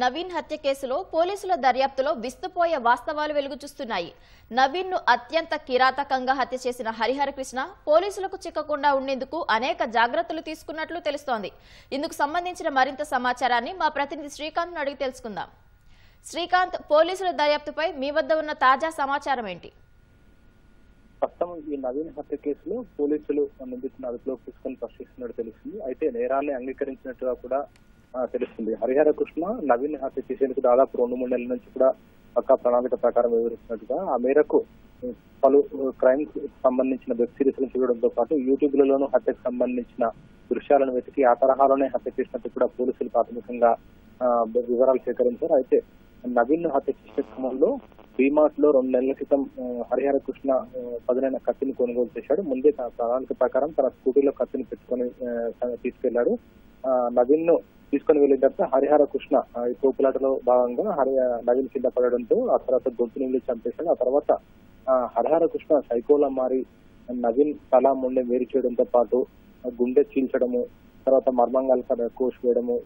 నవీన్ హత్య కేసులో పోలీసుల దర్యాప్తులో విస్తుపోయే వాస్తవాలు వెలుగు చూస్తున్నాయి నవీన్ను అత్యంత కిరాతకంగా హత్య చేసిన హరిహర కృష్ణ పోలీసులకు చిక్కకుండా ఉండేందుకు అనేక జాగ్రత్తలు తీసుకున్నట్లు తెలుస్తోంది. ఇందుకు సంబంధించిన మరింత సమాచారాన్ని మా ప్రతినిధి శ్రీకాంత్ అడిగి తెలుసుకుందాం. శ్రీకాంత్ పోలీసుల దర్యాప్తుపై మీ వద్ద ఉన్న తాజా సమాచారం ఏంటి? ప్రస్తుతం ఈ నవీన్ హత్య కేసులో పోలీసులు నిందితులను అదుపులోకి తీసుకొని ప్రశ్నిస్తున్నట్టు తెలుస్తుంది. అయితే నేరాన్ని అంగీకరించినట్టుగా కూడా తెలుస్తుంది. హరిహర కృష్ణ నవీన్ హత్య చేసేందుకు దాదాపు రెండు మూడు నెలల నుంచి కూడా పక్కా ప్రణాళిక ప్రకారం వివరిస్తున్నట్టుగా ఆ మేరకు పలు క్రైమ్ సంబంధించిన వెబ్ సిరీస్ చూడడంతో పాటు యూట్యూబ్ లలోనూ హత్యకు సంబంధించిన దృశ్యాలను వెతికి ఆ తరహాలోనే హత్య చేసినట్టు కూడా పోలీసులు ప్రాథమికంగా వివరాలు సేకరించారు. అయితే నవీన్ను హత్య చేసే క్రమంలో డిమార్ట్లో రెండు నెలల క్రితం హరిహర కృష్ణ పదునైన కత్తిని కొనుగోలు చేశాడు. ముందే తన ప్రణాళిక ప్రకారం తన స్కూటీలో కత్తిని పెట్టుకొని తీసుకెళ్ళాడు. నవీన్ను తీసుకొని వెళ్ళిన తర్వాత హరిహర కృష్ణ ఈ తోపులాటలో భాగంగా హరి నవీన్ కింద పడడంతో ఆ తర్వాత గొంతు నుండి చంపేశాడు. ఆ తర్వాత హరిహర కృష్ణ సైకోలా మారి నవీన్ తల ముండే వేరు చేయడంతో పాటు గుండె చీల్చడము తర్వాత మర్మంగాలు కోసి వేయడము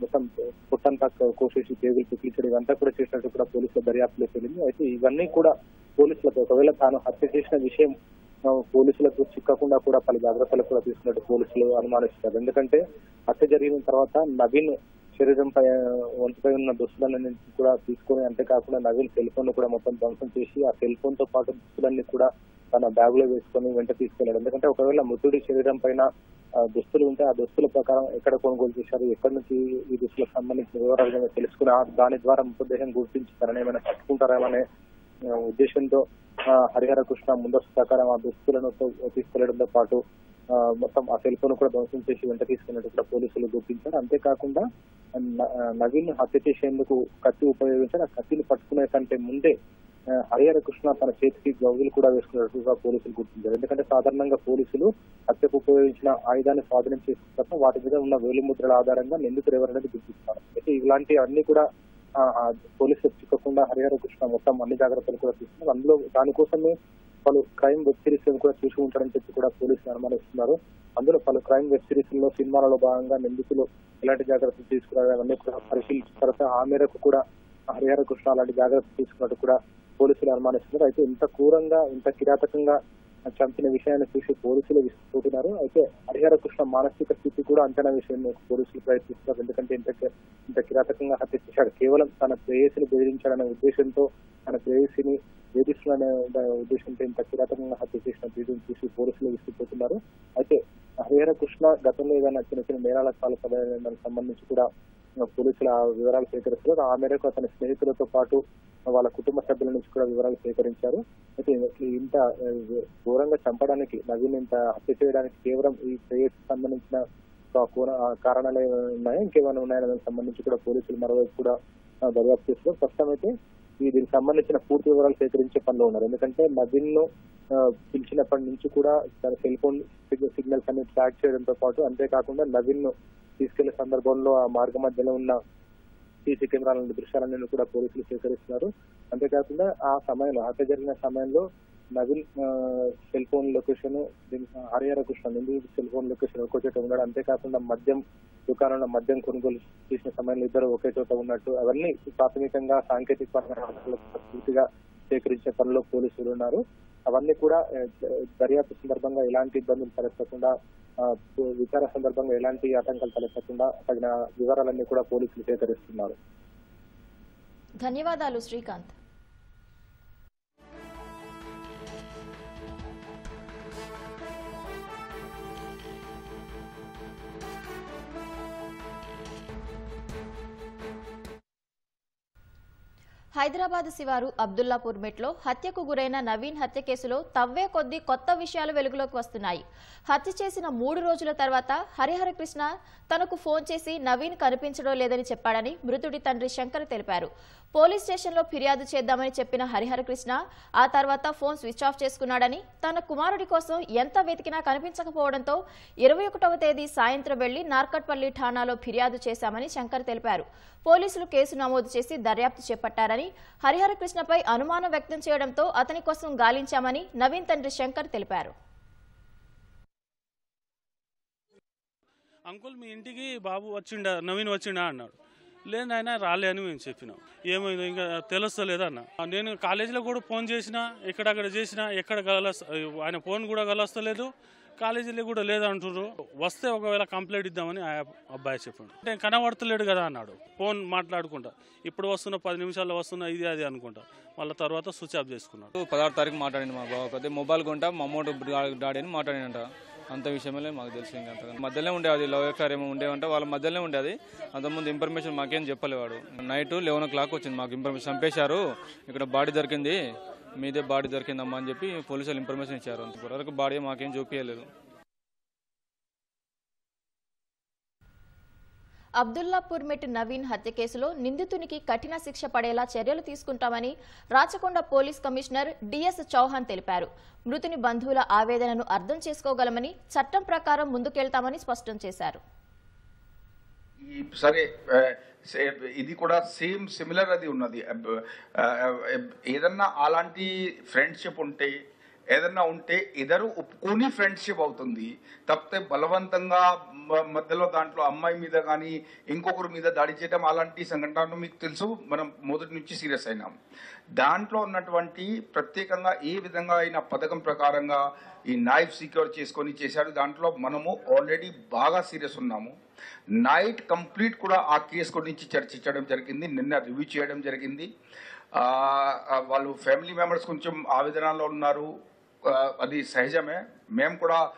మొత్తం పుట్టంతా కోసేసి పేగులు పిక్కించడం ఇవంతా కూడా చేసినట్టు కూడా పోలీసుల దర్యాప్తులో తెలియదు. అయితే ఇవన్నీ కూడా పోలీసులకు ఒకవేళ తాను హత్య చేసిన విషయం పోలీసులకు చిక్కకుండా కూడా పలు జాగ్రత్తలు కూడా తీసుకున్నట్టు పోలీసులు అనుమానిస్తారు ఎందుకంటే హత్య జరిగిన తర్వాత నవీన్ శరీరంపై వంతుపై ఒంటిపై ఉన్న దుస్తులన్నీ కూడా తీసుకొని అంతేకాకుండా నవీన్ సెల్ ఫోన్ కూడా మొత్తం ధ్వంసం చేసి ఆ సెల్ ఫోన్తో పాటు దుస్తులన్నీ కూడా తన బ్యాగ్లో వేసుకొని వెంట తీసుకెళ్ళాడు. ఎందుకంటే ఒకవేళ మృతుడి శరీరం పైన దుస్తులు ఉంటే ఆ దుస్తుల ప్రకారం ఎక్కడ కొనుగోలు చేశారు ఎక్కడి నుంచి ఈ దుస్తులకు సంబంధించిన వివరాలు తెలుసుకుని దాని ద్వారా మృతదేహం గుర్తించి తనని ఏమైనా పట్టుకుంటారేమనే ఉద్దేశంతో హరిహర కృష్ణ ముందస్తు ప్రకారం ఆ దుస్తులను తీసుకెళ్ళడంతో పాటు మొత్తం ఆ సెల్ ఫోన్ కూడా ధ్వంసం చేసి వెంట తీసుకున్నట్టు కూడా పోలీసులు గుర్తించారు. అంతేకాకుండా నవీన్ హత్య చేసేందుకు కత్తి ఉపయోగించారు. ఆ కత్తిని పట్టుకునే కంటే ముందే హరిహర కృష్ణ తన చేతికి గ్లౌజులు కూడా వేసుకున్నట్టుగా పోలీసులు గుర్తించారు. ఎందుకంటే సాధారణంగా పోలీసులు హత్యకు ఉపయోగించిన ఆయుధాన్ని స్వాధీనం చేసిన తర్వాత వాటి మీద ఉన్న వేలిముద్రల ఆధారంగా నిందితులు ఎవరనేది గుర్తిస్తారు. అయితే ఇలాంటి అన్ని కూడా పోలీసులు చిక్కకుండా హరిహర కృష్ణ మొత్తం అన్ని జాగ్రత్తలు కూడా తీసుకున్నారు. అందులో దానికోసమే పలు క్రైమ్ వెబ్ సిరీస్ కూడా చూసి ఉంటారని చెప్పి కూడా పోలీసులు అనుమానిస్తున్నారు. అందులో పలు క్రైమ్ వెబ్ సిరీస్లో సినిమాలలో భాగంగా నిందితులు ఎలాంటి జాగ్రత్తలు తీసుకున్నారు అవన్నీ కూడా పరిశీలించిన తర్వాత ఆ మేరకు కూడా హరిహర కృష్ణ అలాంటి జాగ్రత్తలు తీసుకున్నట్టు కూడా పోలీసులు అనుమానిస్తున్నారు. అయితే ఇంత క్రూరంగా ఇంత కిరాతకంగా చంపిన విషయాన్ని చూసి పోలీసులు విసిపోతున్నారు అయితే హరిహర కృష్ణ మానసిక స్థితి కూడా అంచనా విషయంలో పోలీసులు ప్రయత్నిస్తున్నారు. ఎందుకంటే ఇంత ఇంత కిరాతకంగా హత్య చేశాడు. కేవలం తన ప్రేయసిని బెదిరించాలనే ఉద్దేశంతో తన ప్రేయసిని వేధిస్తున్న ఉద్దేశంతో ఇంత కిరాతకంగా హత్య చేసిన వీడియోని చూసి పోలీసులు విసిపోతున్నారు అయితే హరిహర కృష్ణ గతంలో ఏదైనా చిన్న చిన్న నేరాలకు పాల్పడే దానికి సంబంధించి కూడా పోలీసులు ఆ వివరాలు సేకరిస్తున్నారు. ఆ మేరకు అతని స్నేహితులతో పాటు వాళ్ళ కుటుంబ సభ్యుల నుంచి కూడా వివరాలు సేకరించారు. అయితే ఇంత దూరంగా ఘోరంగా చంపడానికి నవీన్ ఇంత హత్య చేయడానికి కేవలం ఈ ప్రేయస్ సంబంధించిన కారణాలు ఏమైనా ఉన్నాయా? ఇంకేమైనా ఉన్నాయా? దానికి సంబంధించి కూడా పోలీసులు మరోవైపు కూడా దర్యాప్తు చేస్తున్నారు. ప్రస్తుతం అయితే ఈ దీనికి సంబంధించిన పూర్తి వివరాలు సేకరించే పనిలో ఉన్నారు. ఎందుకంటే నవీన్ను పిలిచినప్పటి నుంచి కూడా తన సెల్ ఫోన్ సిగ్నల్స్ అన్ని ట్రాక్ చేయడంతో పాటు అంతేకాకుండా నవీన్ను తీసుకెళ్ళే సందర్భంలో ఆ మార్గ మధ్యలో ఉన్న సీసీ కెమెరాల దృశ్యాలన్నీ కూడా పోలీసులు సేకరిస్తున్నారు. అంతేకాకుండా ఆ సమయంలో హత్య జరిగిన సమయంలో నవీన్ సెల్ ఫోన్ లొకేషన్ దీని- హరిహర కృష్ణ నిందితుడి సెల్ ఫోన్ లొకేషన్ ఒకే చోట ఉన్నాడు అంతేకాకుండా మద్యం దుకాణంలో మద్యం కొనుగోలు చేసిన సమయంలో ఇద్దరు ఒకే చోట ఉన్నట్టు అవన్నీ ప్రాథమికంగా సాంకేతిక పరమైన పూర్తిగా సేకరించే పనిలో పోలీసులు ఉన్నారు. అవన్నీ కూడా దర్యాప్తు సందర్భంగా ఎలాంటి ఇబ్బందులు తలెత్తకుండా ఆ, సందర్భంగా ఎలాంటి ఆటంకాలు తలెత్తకుండా తగిన వివరాలన్నీ కూడా పోలీసులు సేకరిస్తున్నారు. ధన్యవాదాలు శ్రీకాంత్. హైదరాబాద్ శివారు అబ్దుల్లాపూర్ మెట్లో హత్యకు గురైన నవీన్ హత్య కేసులో తవ్వే కొద్దీ కొత్త విషయాలు వెలుగులోకి వస్తున్నాయి. హత్య చేసిన మూడు రోజుల తర్వాత హరిహర కృష్ణ తనకు ఫోన్ చేసి నవీన్ కనిపించడం లేదని చెప్పాడని మృతుడి తండ్రి శంకర్ తెలిపారు. పోలీస్ స్టేషన్లో ఫిర్యాదు చేద్దామని చెప్పిన హరిహరకృష్ణ ఆ తర్వాత ఫోన్ స్విచ్ ఆఫ్ చేసుకున్నాడని తన కుమారుడి కోసం ఎంత వెతికినా కనిపించకపోవడంతో ఇరవై ఒకటవ తేదీ సాయంత్రం వెళ్ళి నార్కట్పల్లి ఠాణాలో ఫిర్యాదు చేశామని శంకర్ తెలిపారు. పోలీసులు కేసు నమోదు చేసి దర్యాప్తు చేపట్టారని హరిహరకృష్ణపై అనుమానం వ్యక్తం చేయడంతో అతని కోసం గాలించామని నవీన్ తండ్రి శంకర్ తెలిపారు. అంకుల్ మీ ఇంటికి బాబు వచ్చిండ నవీన్ వచ్చిండా అన్నాడు. లేదు ఆయన రాలే అని మేము చెప్పినాం. ఏమైందో ఇంకా తెలుస్తలేదన్న. నేను కాలేజీలో కూడా ఫోన్ చేసిన ఎక్కడక్కడ చేసిన ఎక్కడ కలస్ ఆయన ఫోన్ కూడా కలస్తలేదు కాలేజీలో కూడా లేదంటున్నారు వస్తే ఒకవేళ కంప్లైంట్ ఇద్దామని ఆ అబ్బాయి చెప్పాడు. అంటే కనబడతలేడు కదా అన్నాడు. ఫోన్ మాట్లాడుకుంటా. ఇప్పుడు వస్తున్న పది నిమిషాల్లో వస్తున్న ఇది అది అనుకుంటా. మళ్ళీ తర్వాత స్విచ్ ఆఫ్ చేసుకున్నాడు. పదహారు తారీఖు మాట్లాడింది మా బాబు మొబైల్ కొంటా మా అమౌంట్ డాడీ అని మాట్లాడినంట అంత విషయమే మాకు తెలిసి అంత అంతగా. మధ్యలో ఉండేది లవ్ ఎఫ్ఐఆర్ ఏమో ఉండేవంటే వాళ్ళ మధ్యలో ఉండేది అంతకుముందు ఇన్ఫర్మేషన్ మాకేం చెప్పలేవాడు నైట్ లెవెన్ ఓ క్లాక్ వచ్చింది మాకు ఇన్ఫర్మేషన్ చంపేశారు. ఇక్కడ బాడీ దొరికింది. మీదే బాడీ దొరికిందమ్మా అని చెప్పి పోలీసులు ఇన్ఫర్మేషన్ ఇచ్చారు. అంతవరకు బాడీ మాకేం చూపించలేదు అబ్దుల్లాపూర్ మెట్ నవీన్ హత్య కేసులో నిందితునికి కఠిన శిక్ష పడేలా చర్యలు తీసుకుంటామని Rachakonda police commissioner DS Chauhan తెలిపారు. మృతుని బంధువుల ఆవేదనను అర్థం చేసుకోగలమని చట్టం ప్రకారం ముందుకెళ్తామని స్పష్టం చేశారు. సరే ఇది కూడా సేమ్ సిమిలర్ అది ఉన్నది. ఏదన్నా అలాంటి ఫ్రెండ్షిప్ ఉంటే ఏదన్నా ఉంటే ఇద్దరు ఒప్పుకొని ఫ్రెండ్షిప్ అవుతుంది. తప్పితే బలవంతంగా మధ్యలో దాంట్లో అమ్మాయి మీద కానీ ఇంకొకరి మీద దాడి చేయడం అలాంటి సంఘటనలు మీకు తెలుసు. మనం మొదటి నుంచి సీరియస్ అయినాం. దాంట్లో ఉన్నటువంటి ప్రత్యేకంగా ఏ విధంగా అయిన పథకం ప్రకారంగా ఈ నైఫ్ సెక్యూర్ చేసుకొని చేశారు. దాంట్లో మనము ఆల్రెడీ బాగా సీరియస్ ఉన్నాము. నైట్ కంప్లీట్ కూడా ఆ కేసు గురించి చర్చించడం జరిగింది. నిన్న రివ్యూ చేయడం జరిగింది. వాళ్ళు ఫ్యామిలీ మెంబర్స్ కొంచెం ఆవేదనలో ఉన్నారు. అది సహజమే. మేము కూడా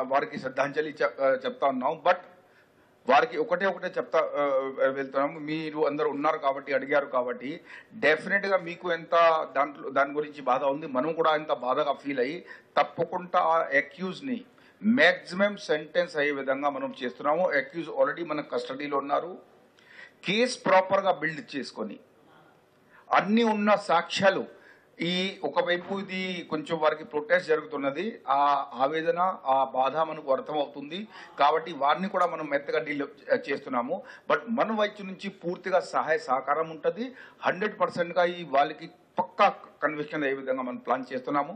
వారికి శ్రద్ధాంజలి చెప్- చెప్తా ఉన్నాం. బట్ వారికి ఒకటే ఒకటే చెప్తా వెళ్తున్నాము. మీరు అందరు ఉన్నారు కాబట్టి అడిగారు కాబట్టి డెఫినెట్గా మీకు ఎంత దాంట్లో దాని గురించి బాధ ఉంది? మనం కూడా ఎంత బాధగా ఫీల్ అయ్యి తప్పకుండా ఆ అక్యూజ్ని మాక్సిమం సెంటెన్స్ అయ్యే విధంగా మనం చేస్తున్నాము. అక్యూజ్ ఆల్రెడీ మన కస్టడీలో ఉన్నారు. కేస్ ప్రాపర్గా బిల్డ్ చేసుకొని అన్ని ఉన్న సాక్ష్యాలు ఈ ఒకవైపు ఇది కొంచెం వారికి ప్రొటెస్ట్ జరుగుతున్నది. ఆ ఆవేదన ఆ బాధ మనకు అర్థమవుతుంది. కాబట్టి వారిని కూడా మనం మెత్తగా డీల్ చేస్తున్నాము. బట్ మన వైపు నుంచి పూర్తిగా సహాయ సహకారం ఉంటుంది. హండ్రెడ్ పర్సెంట్గా ఈ వాళ్ళకి పక్కా కన్విక్షన్ అయ్యే విధంగా మనం ప్లాన్ చేస్తున్నాము.